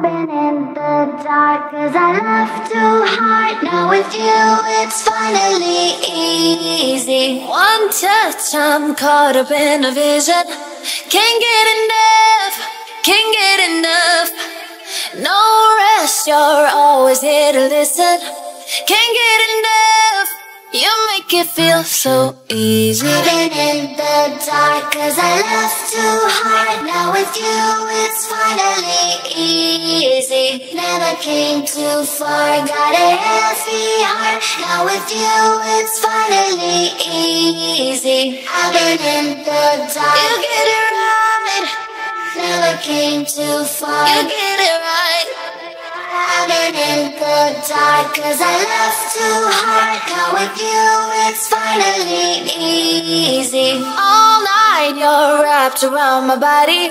Been in the dark cause I left too hard. Now with you it's finally easy. One touch, I'm caught up in a vision. Can't get enough, can't get enough. No rest, you're always here to listen. Can't get enough you make it feel so easy. I've been in the dark cause I left too hard. Now with you it's finally Never came too far, got a heart Now with you it's finally easy. I've been in the dark. You get it right. Never came too far. You get it right. I've been in the dark cause I left too hard. Now with you it's finally easy. All night you're wrapped around my body.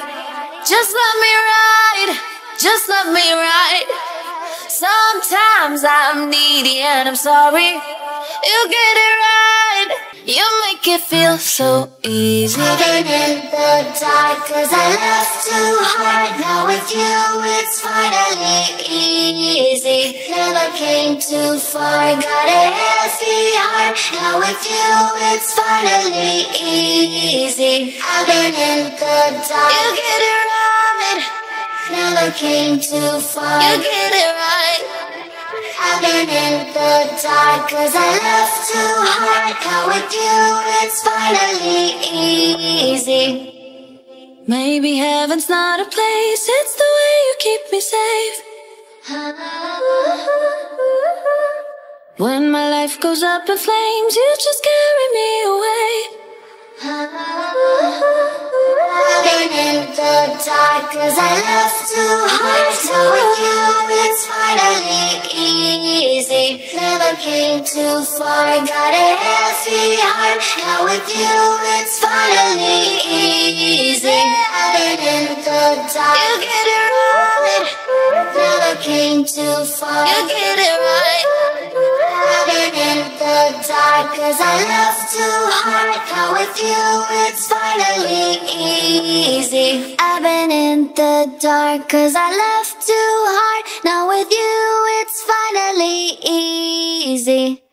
Just let me ride, just let me ride Sometimes I'm needy and I'm sorry. You get it right, you make it feel so easy. I've been in the dark cause I left too hard. Now with you it's finally easy. Never came too far, got a healthy heart. Now with you it's finally easy. I've been in the dark. You get it right, Never came too far. You get it right. I've been in the dark cause I left too hard Now with you it's finally easy. Maybe heaven's not a place, it's the way you keep me safe. When my life goes up in flames, you just carry me away. I've been in the dark cause I left too came too far, got a healthy heart. Now with you it's finally easy. I've been in the dark. You get it right, Never came too far. You get it right. Been in the dark. Cause I left too hard Now with you it's finally easy. I've been in the dark cause I left too hard Now with you it's finally easy